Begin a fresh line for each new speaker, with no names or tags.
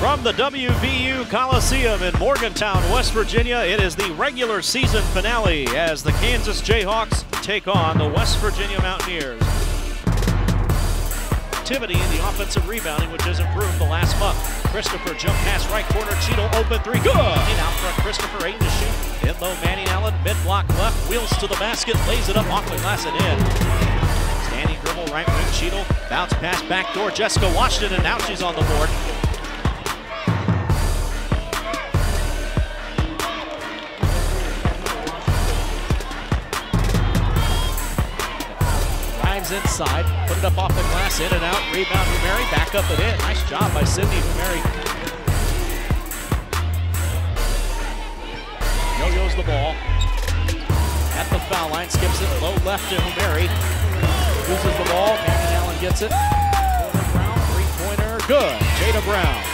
From the WVU Coliseum in Morgantown, West Virginia, it is the regular season finale as the Kansas Jayhawks take on the West Virginia Mountaineers. Activity in the offensive rebounding, which has improved the last month. Christopher jump pass right corner, Cheadle open three, good! And out front, Christopher eight to shoot. In low, Manning Allen, mid block left, wheels to the basket, lays it up off the glass and in. Standing dribble, right wing, Cheadle, bounce pass back door, Jessica Washington, and now she's on the board. Drives inside, put it up off the glass, in and out, rebound Umeri, back up and in. Nice job by Sydney Umeri. Yo-yo's the ball. At the foul line, skips it low left to Umeri. Loses the ball, Manning Allen gets it. Brown, three-pointer, good. Jada Brown.